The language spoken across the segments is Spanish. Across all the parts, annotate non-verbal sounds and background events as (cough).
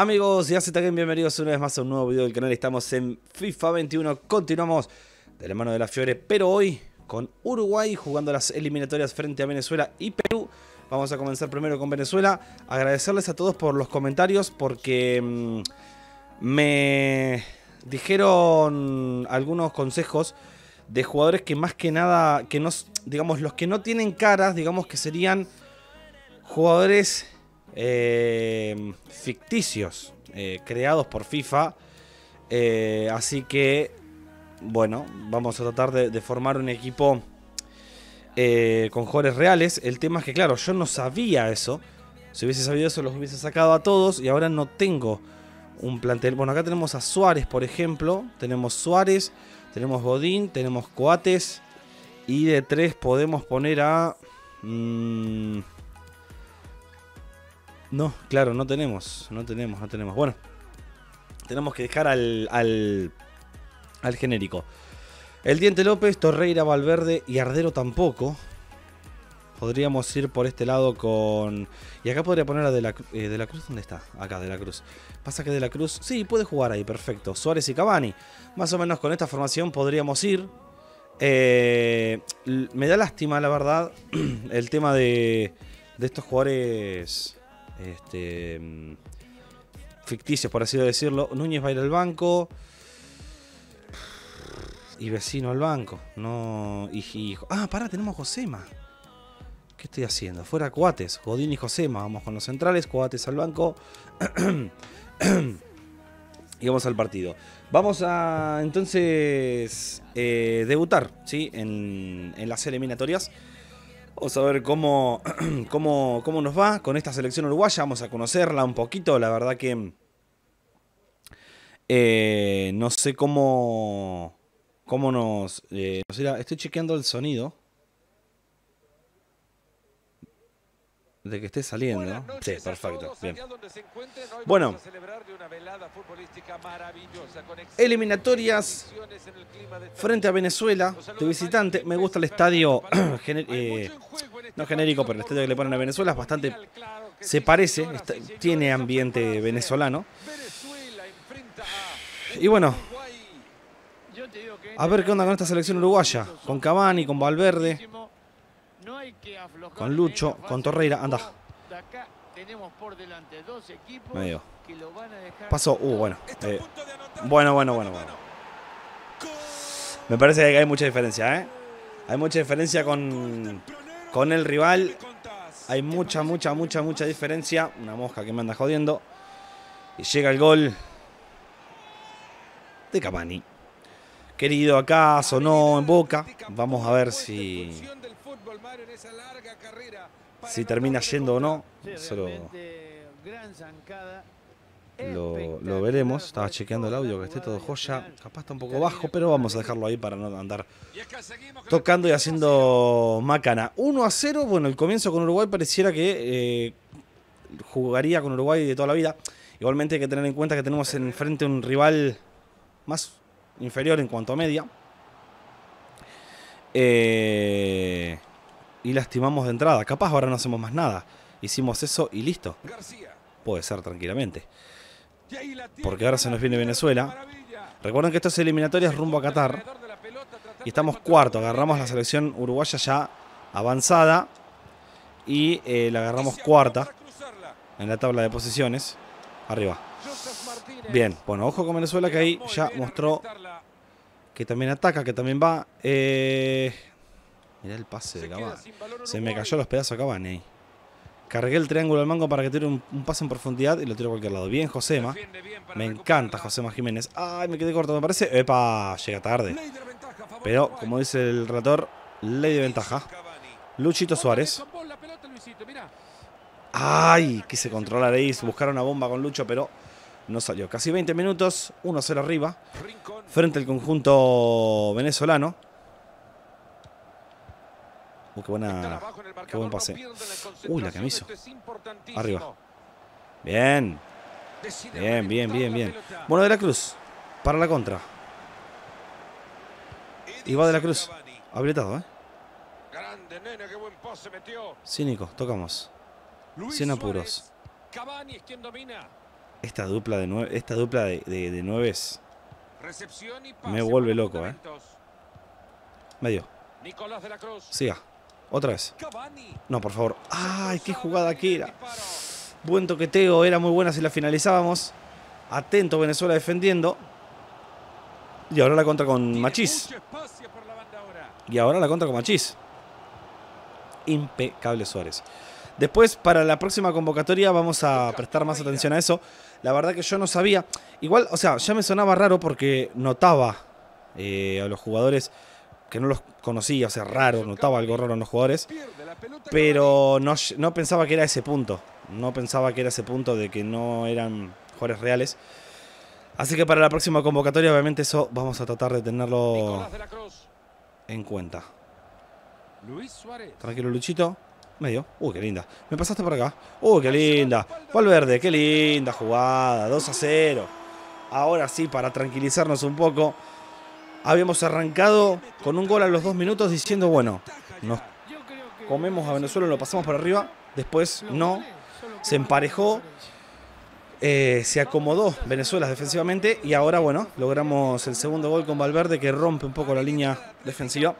Amigos, ya se bien bienvenidos una vez más a un nuevo video del canal. Estamos en FIFA 21, continuamos de la mano de la Fiore, pero hoy con Uruguay jugando las eliminatorias frente a Venezuela y Perú. Vamos a comenzar primero con Venezuela. Agradecerles a todos por los comentarios porque mm, me dijeron algunos consejos de jugadores que más que nada, que no, digamos, los que no tienen caras, digamos que serían jugadores eh, ficticios eh, creados por FIFA. Eh, así que, bueno, vamos a tratar de, formar un equipo con jugadores reales. El tema es que, claro, yo no sabía eso. Si hubiese sabido eso, los hubiese sacado a todos. Y ahora no tengo un plantel. Bueno, acá tenemos a Suárez, por ejemplo. Tenemos Suárez, tenemos Godín, tenemos Coates. Y de tres podemos poner a... Mmm, no, claro, no tenemos. No tenemos, no tenemos. Bueno, tenemos que dejar al, al, al genérico. El Diente López, Torreira, Valverde y Ardero tampoco. Podríamos ir por este lado con... Y acá podría poner a De la, eh, de la Cruz. ¿Dónde está? Acá, De la Cruz. Pasa que De la Cruz... Sí, puede jugar ahí, perfecto. Suárez y Cavani. Más o menos con esta formación podríamos ir. Eh, me da lástima, la verdad, (clears throat) el tema de, de estos jugadores este, mm, ficticios, por así decirlo. Núñez va a ir al banco. Y vecino al banco. No. Ah, pará, tenemos Josema. ¿Qué estoy haciendo? Fuera Coates, Godín y Josema. Vamos con los centrales, Coates al banco. (clears throat) y vamos al partido. Vamos a entonces eh, debutar ¿sí? en las eliminatorias. Vamos a ver cómo, (clears throat) cómo, cómo nos va con esta selección uruguaya. Vamos a conocerla un poquito. La verdad que eh, no sé cómo, cómo nos, eh. Estoy chequeando el sonido. De que esté saliendo. Sí, perfecto. Bien. Bueno, eliminatorias frente a Venezuela de visitante. Me gusta el estadio, (clears throat) eh, no genérico, pero el estadio que le ponen a Venezuela es bastante. Se parece, tiene ambiente venezolano. Y bueno, a ver qué onda con esta selección uruguaya. Con Cavani, con Valverde. Con Lucho, con Torreira, anda. Medio. Pasó, uh, bueno. Eh, bueno, bueno, bueno, bueno. Me parece que hay mucha diferencia, ¿eh? Hay mucha diferencia con, con el rival. Hay mucha, mucha, mucha, mucha diferencia. Una mosca que me anda jodiendo. Y llega el gol de Cavani. Querido acá, sonó en boca. Vamos a ver si si termina yendo o no, solo lo, veremos. Estaba chequeando el audio que esté todo joya. Capaz está un poco bajo, pero vamos a dejarlo ahí para no andar tocando y haciendo macana. 1 a 0. Bueno, el comienzo con Uruguay pareciera que eh, jugaría con Uruguay de toda la vida. Igualmente hay que tener en cuenta que tenemos enfrente un rival más inferior en cuanto a media. Eh, y lastimamos de entrada. Capaz ahora no hacemos más nada. Hicimos eso y listo. Puede ser tranquilamente. Porque ahora se nos viene Venezuela. Recuerden que esto es eliminatorias rumbo a Qatar. Y estamos cuarto. Agarramos la selección uruguaya ya avanzada. Y eh, la agarramos cuarta en la tabla de posiciones. Arriba. Bien, bueno, ojo con Venezuela que ahí ya mostró que también ataca, que también va. Eh, Mirá el pase de Cavani. Se me cayó los pedazos a Cavani. Cargué el triángulo al mango para que tire un, pase en profundidad y lo tiro a cualquier lado. Bien, Josema. Me encanta Josema Jiménez. Ay, me quedé corto, me parece. Epa, llega tarde. Pero, como dice el relator, ley de ventaja. Luchito Suárez. Ay, quise controlar ahí, buscar una bomba con Lucho, pero no salió. Casi 20 minutos, 1-0 arriba. Frente al conjunto venezolano. Uh, qué buena. Qué buen pase. Uy, la que me hizo. Arriba. Bien. Bien, bien, bien, bien. Bueno, de la Cruz. Para la contra. Y va de la Cruz. Habilitado, ¿eh? Cínico, tocamos. Sin apuros. Esta dupla de nueve, esta dupla de, de, de nueves Me vuelve loco, eh. medio. Siga. Otra vez. No, por favor. Ay, qué jugada que era. Buen toqueteo, era muy buena si la finalizábamos. Atento Venezuela defendiendo. Y ahora la contra con Machís. Y ahora la contra con Machís. Impecable Suárez. Después, para la próxima convocatoria, vamos a prestar más atención a eso. La verdad que yo no sabía. Igual, o sea, ya me sonaba raro porque notaba eh, a los jugadores que no los conocía. O sea, raro, notaba algo raro en los jugadores. Pero no, no pensaba que era ese punto. No pensaba que era ese punto de que no eran jugadores reales. Así que para la próxima convocatoria, obviamente, eso vamos a tratar de tenerlo en cuenta. Luis Suárez. Tranquilo, Luchito. Medio. Uy, qué linda. Me pasaste por acá. Uy, qué linda. Valverde, qué linda jugada. 2 a 0. Ahora sí, para tranquilizarnos un poco. Habíamos arrancado con un gol a los dos minutos diciendo, bueno, nos comemos a Venezuela, lo pasamos por arriba. Después no. Se emparejó. eh, se acomodó Venezuela defensivamente. Y ahora, bueno, logramos el segundo gol con Valverde que rompe un poco la línea defensiva.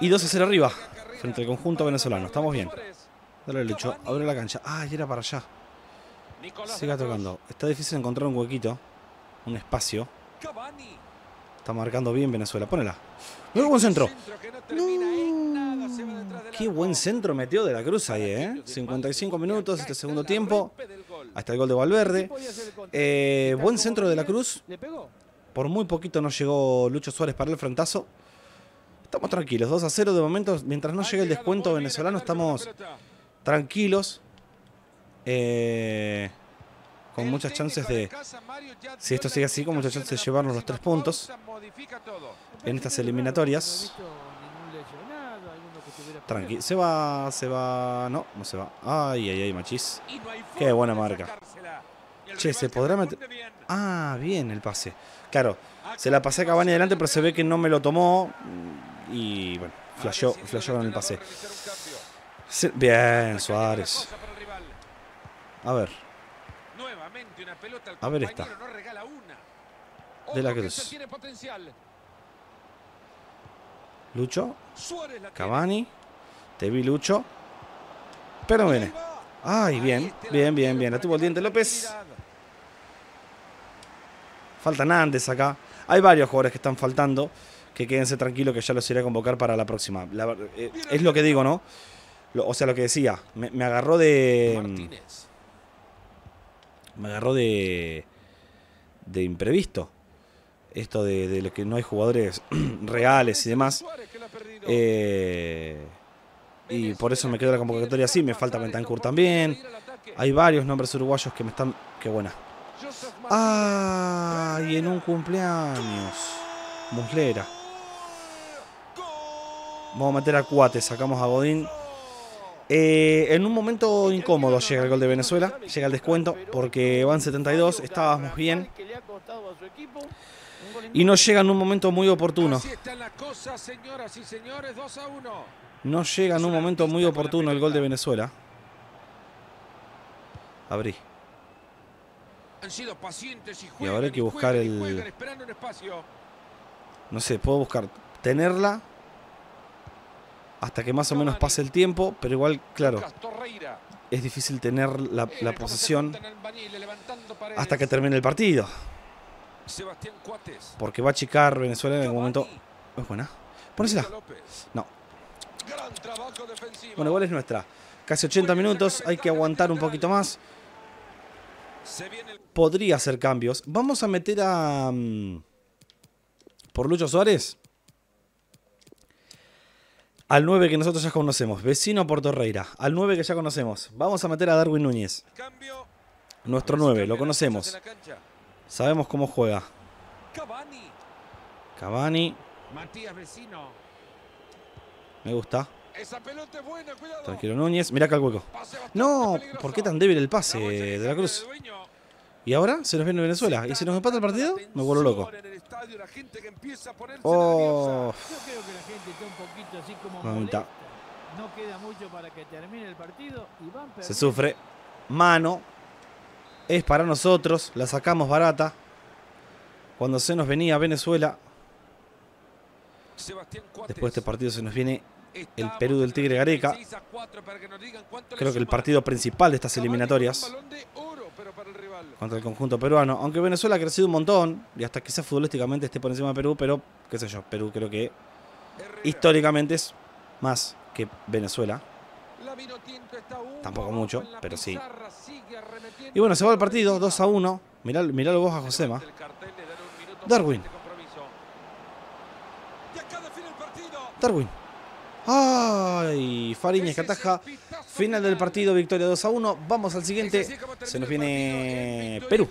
Y 2 a 0 arriba. Frente al conjunto venezolano. Estamos bien. Dale, Lucho. Abre la cancha. Ah, y era para allá. Siga tocando. Está difícil encontrar un huequito. Un espacio. Está marcando bien Venezuela. Ponela. Muy buen centro. no Qué buen centro metió de la cruz ahí, ¿eh? 55 minutos este segundo tiempo. Hasta el gol de Valverde. Eh, buen centro de la cruz. Por muy poquito no llegó Lucho Suárez para el frentazo. Estamos tranquilos. 2 a 0 de momento. Mientras no llegue el descuento venezolano, estamos tranquilos. Eh, con muchas chances de si esto sigue así, con muchas chances de llevarnos los tres puntos. en estas eliminatorias. Tranqui, se va, se va. No, no se va. Ay, ay, ay, machis. Qué buena marca. Che, ¿se podrá meter-. Ah, bien el pase. Claro, se la pasé a Cavani adelante, pero se ve que no me lo tomó. Y bueno, flasheó, flasheó con el pase. Bien, Suárez. A ver, pelota al A ver esta. no regala una. De la Cruz. esta tiene potencial. Lucho. Cavani. Te vi, Lucho. Pero viene. Ay, bien, bien, bien, bien. La tuvo el diente López. Faltan Andes acá. Hay varios jugadores que están faltando. Que quédense tranquilos que ya los iré a convocar para la próxima. La eh, es lo que digo, ¿no? Lo- o sea, lo que decía. Me, me agarró de. Martínez. Me agarró de. De imprevisto. Esto de, de que no hay jugadores (clears throat) reales y demás. Eh, y por eso me quedo la convocatoria así. Me falta Bentancur también. Hay varios nombres uruguayos que me están. Qué buena. Ah, y en un cumpleaños. Muslera. Vamos a meter a Cuate, sacamos a Godín. Eh, en un momento incómodo llega el gol de Venezuela, llega el descuento, porque van 72, estábamos bien. Y no llega en un momento muy oportuno. Así están las cosas, señoras y señores. 2 a 1. No llega en un momento muy oportuno el gol de Venezuela. Abrí. Y ahora hay que buscar el-. No sé, puedo buscar tenerla hasta que más o menos pase el tiempo, pero igual, claro, es difícil tener la, Era la posesión hasta que termine el partido. Porque va a achicar Venezuela en algún momento. Es buena. López. No. Bueno, igual es nuestra. Casi 80 minutos, hay que aguantar un poquito más. Podría hacer cambios. Vamos a meter a. mm, por Lucho Suárez. Al 9 que nosotros ya conocemos. Vecino por Torreira. Al 9 que ya conocemos. Vamos a meter a Darwin Núñez. Nuestro Se 9, cambian lo conocemos. Sabemos cómo juega. Cavani. Cavani. Matías Vecino. Me gusta. Tranquilo Núñez. Mira acá el hueco. No. ¿por qué tan débil el pase de la Cruz? ¿Y ahora? Se nos viene Venezuela. ¿Y si nos empata el partido? Me vuelvo loco. Oh. No queda mucho para que termine el partido se sufre. Mano. es para nosotros. La sacamos barata. Cuando se nos venía Venezuela. Después de este partido se nos viene el Perú del Tigre Gareca. 16 a 4 para que nos digan cuánto le Creo que el partido principal de estas eliminatorias. Contra el conjunto peruano. Aunque Venezuela ha crecido un montón y hasta quizás futbolísticamente esté por encima de Perú, pero qué sé yo, Perú creo que históricamente es más que Venezuela. Tampoco mucho, pero sí. Y bueno, se va el partido 2 a 1. Mirá, miralo vos a Josema. Darwin. este. Darwin. ¡Ay! Fariñez que ataja. Final del partido, victoria 2 a 1. Vamos al siguiente. Se nos viene Perú.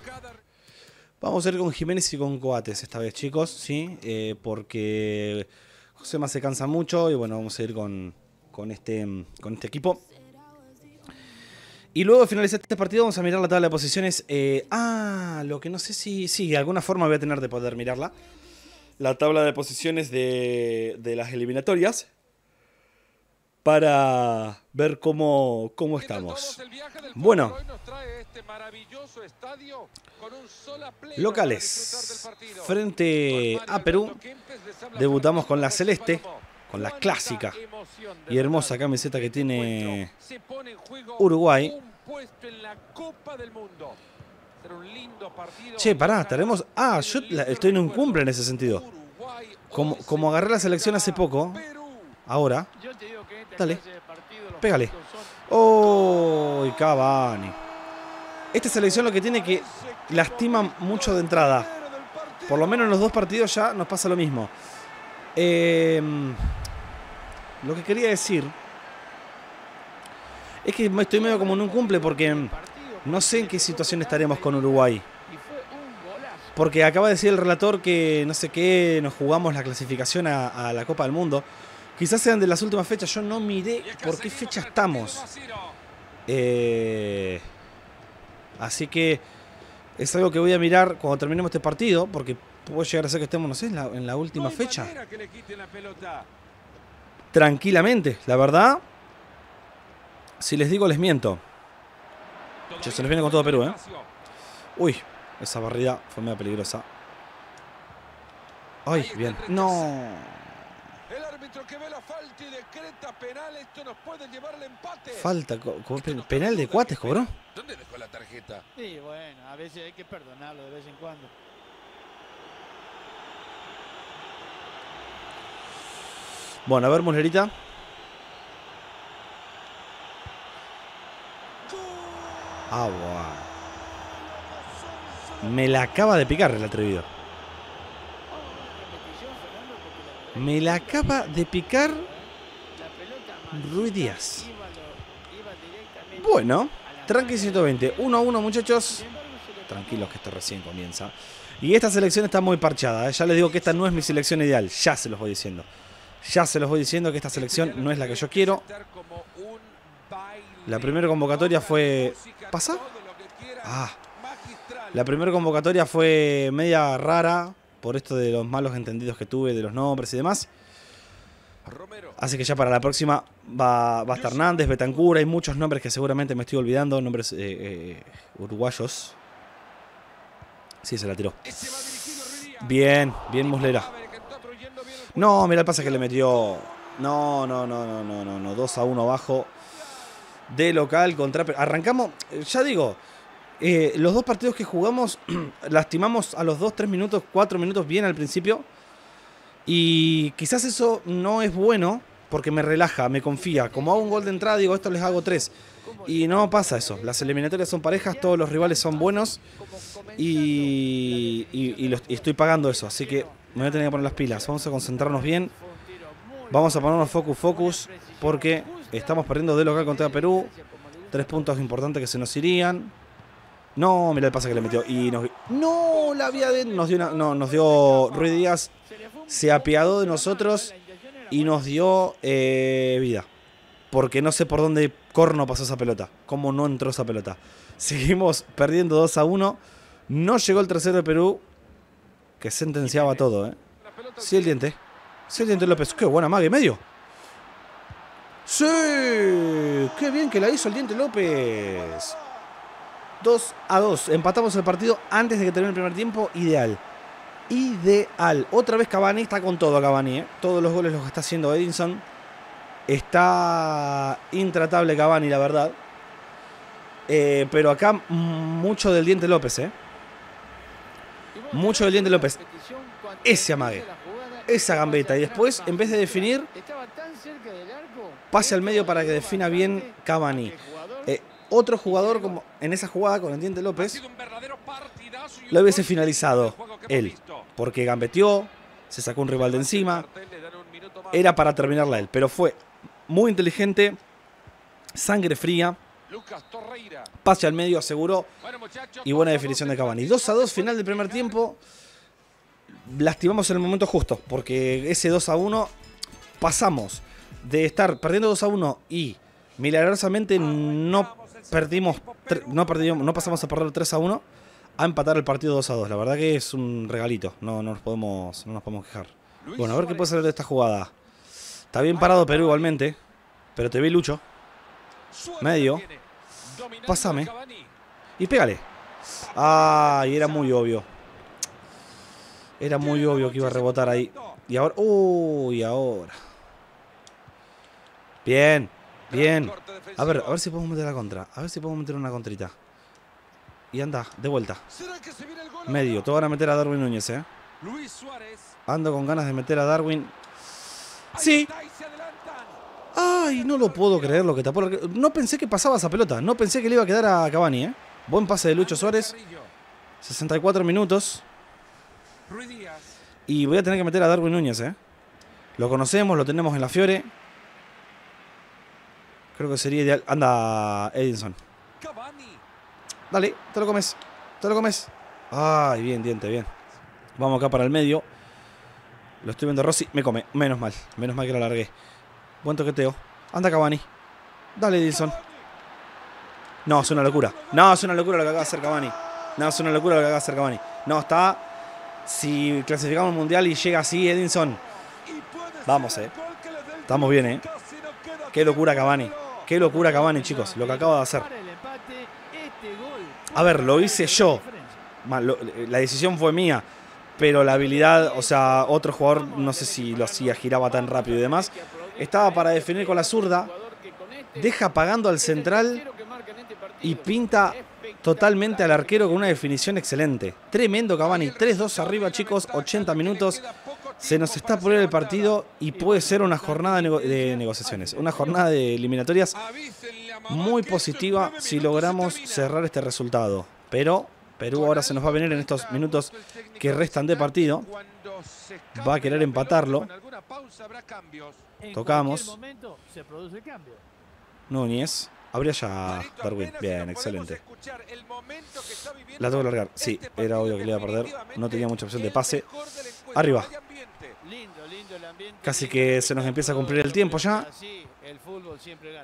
Vamos a ir con Jiménez y con Coates esta vez, chicos, ¿sí? Eh, porque Josema se cansa mucho y bueno, vamos a ir con, con, este, con este equipo. Y luego de finalizar este partido vamos a mirar la tabla de posiciones. Eh, ah, lo que no sé si... Sí, de alguna forma voy a tener de poder mirarla. La tabla de posiciones de, de las eliminatorias. Para ver cómo, cómo estamos. Bueno. este Locales. Frente a Perú. Debutamos con la celeste, con la clásica y hermosa camiseta que Este tiene Uruguay. Che, pará, estaremos. Ah, yo estoy en un cumple en ese sentido. Como, como agarré la selección hace poco, ahora. Dale. Pégale. ¡Oh! y Cavani. Esta selección lo que tiene que lastima mucho de entrada. Por lo menos en los dos partidos ya nos pasa lo mismo. Eh, lo que quería decir es que me estoy medio como en un cumple porque no sé en qué situación estaremos con Uruguay. Porque acaba de decir el relator que no sé qué, nos jugamos la clasificación a, a la Copa del Mundo. Quizás sean de las últimas fechas, yo no miré por qué fecha estamos. 1 a 0. Eh, así que es algo que voy a mirar cuando terminemos este partido, porque puede llegar a ser que estemos, no sé, en la, en la No última fecha. la. Tranquilamente, la verdad. Si les digo, les miento. Se nos viene con todo Perú, ¿eh? Uy, esa barrida fue medio peligrosa. Ay, bien. No. Árbitro que ve la falta y decreta penal. Esto nos puede llevar al empate. Falta. penal de cuates cobró. ¿Dónde dejó la tarjeta? Sí, bueno, a veces hay que perdonarlo de vez en cuando. Bueno, a ver, Mulerita. Ah, bueno. Me la acaba de picar el atrevido. Repetición, Fernando, porque la- Me la acaba de picar. Ruiz Díaz. Bueno, tranqui 120. 1 a 1, muchachos. Tranquilos que esto recién comienza. Y esta selección está muy parchada. ¿eh? Ya les digo que esta no es mi selección ideal. Ya se los voy diciendo. Ya se los voy diciendo que esta selección no es la que yo quiero. La primera convocatoria fue. ¿Pasa? Ah. La primera convocatoria fue media rara por esto de los malos entendidos que tuve de los nombres y demás. Así que ya para la próxima va, va a estar Hernández, Betancur. Hay muchos nombres que seguramente me estoy olvidando. Nombres eh, eh, uruguayos. Sí, se la tiró. Díaz. Bien, bien Muslera. No, mira el pase que le metió. No, no, no, no, no, no, no. 2 a 1 abajo. De local contra. Arrancamos, eh, ya digo, eh, los dos partidos que jugamos, (clears throat) lastimamos a los 2, 3 minutos, 4 minutos bien al principio. Y quizás eso no es bueno porque me relaja, me confía. Como hago un gol de entrada, digo, esto les hago 3. Y no pasa eso. Las eliminatorias son parejas, todos los rivales son buenos. Y, y- y los- y estoy pagando eso. Así que me voy a tener que poner las pilas. Vamos a concentrarnos bien. Vamos a ponernos focus, focus. Porque estamos perdiendo de local contra Perú. Tres puntos importantes que se nos irían. No, mira el pase que le metió. Y nos. No, la vía de. Nos dio, no, nos dio Ruiz Díaz. Se apiadó de nosotros y nos dio eh, vida. Porque no sé por dónde corno pasó esa pelota. Cómo no entró esa pelota. Seguimos perdiendo 2 a 1. No llegó el tercero de Perú. Que sentenciaba todo, ¿eh? Sí, el diente. Sí, el diente López. Qué buena mague medio. Sí, qué bien que la hizo el diente López. 2 a 2. Empatamos el partido antes de que termine el primer tiempo. Ideal. Ideal. Otra vez Cavani está con todo Cavani. ¿eh? Todos los goles los está haciendo Edinson. Está intratable Cavani, la verdad. Eh, pero acá mucho del diente López, ¿eh? Mucho del diente López. Ese amague. Esa gambeta. Y después, en vez de definir, pase al medio para que defina bien Cavani. Eh, otro jugador como en esa jugada con el diente López lo hubiese finalizado él. Porque gambeteó, se sacó un rival de encima. Era para terminarla él. Pero fue muy inteligente, sangre fría. Pase al medio, aseguró. Y buena definición de Cavani. 2 a 2, final del primer tiempo. Lastimamos en el momento justo. Porque ese 2 a 1 pasamos de estar perdiendo 2 a 1 y milagrosamente no perdimos, no perdimos, no pasamos a perder 3 a 1 a empatar el partido 2 a 2. La verdad que es un regalito. No, no nos podemos, no nos podemos quejar. Bueno, a ver qué puede salir de esta jugada. Está bien parado Perú igualmente. Pero te vi Lucho. Medio. Pásame. Y pégale. Ay, era muy obvio. Era muy obvio que iba a rebotar ahí. Y ahora. Uy, ahora. Bien. Bien. A ver, a ver si podemos meter la contra. A ver si podemos meter una contrita. Y anda, de vuelta. Medio. Te van a meter a Darwin Núñez, ¿eh? Ando con ganas de meter a Darwin. Sí. Ay, no lo puedo creer lo que tapó. No pensé que pasaba esa pelota. No pensé que le iba a quedar a Cavani, ¿eh? Buen pase de Lucho Suárez. 64 minutos. Y voy a tener que meter a Darwin Núñez, ¿eh? Lo conocemos, lo tenemos en la Fiore. Creo que sería ideal. Anda, Edinson. Dale, te lo comes. Te lo comes. Ay, bien, diente, bien. Vamos acá para el medio. Lo estoy viendo Rossi. Me come. Menos mal. Menos mal que lo largué. Buen toqueteo. Anda Cavani. Dale, Edinson. No, es una locura. No, es una locura lo que acaba de hacer Cavani. No, es una locura lo que acaba de hacer Cavani. No, está. Si clasificamos el mundial y llega así, Edinson. Vamos, eh. Estamos bien, eh. Qué locura Cavani. Qué locura Cavani, chicos. Lo que acaba de hacer. A ver, lo hice yo. La decisión fue mía. Pero la habilidad, o sea, otro jugador, no sé si lo hacía, giraba tan rápido y demás. Estaba para definir con la zurda. Deja pagando al central y pinta totalmente al arquero con una definición excelente. Tremendo Cavani, 3-2 arriba chicos, 80 minutos. Se nos está por el partido y puede ser una jornada de, negociaciones, una jornada de eliminatorias muy positiva si logramos cerrar este resultado. Pero Perú ahora se nos va a venir en estos minutos que restan de partido. Va a querer empatarlo. Tocamos. Núñez. Habría ya Darwin. Bien, excelente. La tengo que largar. Sí, era obvio que le iba a perder. No tenía mucha opción de pase. Arriba. Casi que se nos empieza a cumplir el tiempo ya.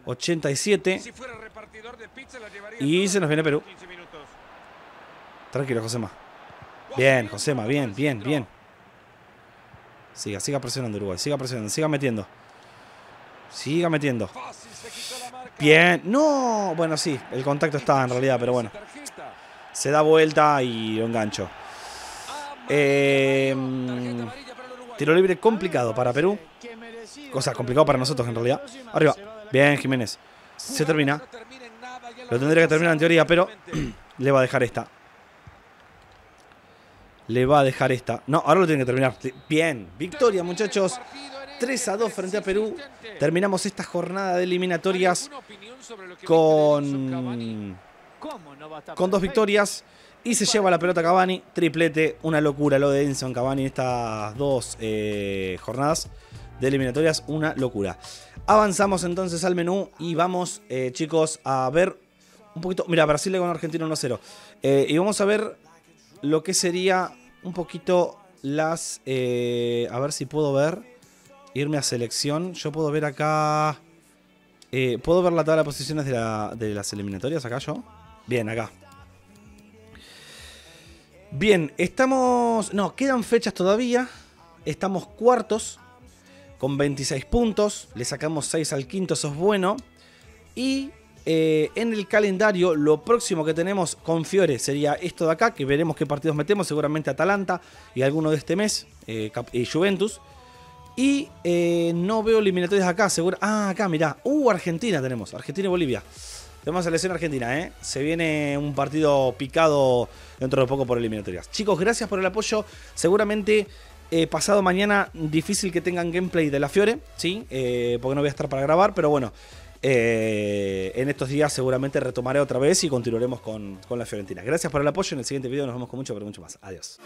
87. Y se nos viene Perú. Tranquilo, Josema. Bien, Josema, bien, bien, bien. Siga, siga presionando Uruguay. Siga presionando, siga metiendo. Siga metiendo. Bien. No. Bueno, sí. El contacto estaba en realidad, pero bueno. Se da vuelta y lo engancho. Eh, tiro libre complicado para Perú. Cosa complicado para nosotros en realidad. Arriba. Bien, Jiménez. Se termina. Lo tendría que terminar en teoría, pero (clears throat) le va a dejar esta. Le va a dejar esta. No, ahora lo tiene que terminar. Bien. Victoria, muchachos. 3 a 2 frente a Perú. Terminamos esta jornada de eliminatorias con, con dos victorias. Y se lleva la pelota Cavani, triplete, una locura lo de Enson Cavani en estas dos eh, jornadas de eliminatorias, una locura. Avanzamos entonces al menú y vamos, eh, chicos, a ver un poquito. Mira, Brasil le con Argentina 1-0. Eh, y vamos a ver lo que sería un poquito las. a ver si puedo ver irme a selección. Yo puedo ver acá... Eh, ¿Puedo ver la tabla de posiciones de, las eliminatorias acá yo? Bien, acá. Bien, estamos... No, quedan fechas todavía. Estamos cuartos con 26 puntos. Le sacamos 6 al quinto, eso es bueno. Y eh, en el calendario, lo próximo que tenemos con Fiore sería esto de acá, que veremos qué partidos metemos, seguramente Atalanta y alguno de este mes, eh, y Juventus. Y eh, no veo eliminatorias acá, seguro. Ah, acá, mirá. Uh, Argentina tenemos. Argentina y Bolivia. Tenemos selección argentina, ¿eh? Se viene un partido picado dentro de poco por eliminatorias. Chicos, gracias por el apoyo. Seguramente eh, pasado mañana difícil que tengan gameplay de la Fiore, ¿sí? Eh, porque no voy a estar para grabar, pero bueno. eh, en estos días seguramente retomaré otra vez y continuaremos con, con la Fiorentina. Gracias por el apoyo. En el siguiente video nos vemos con mucho, pero mucho más. Adiós.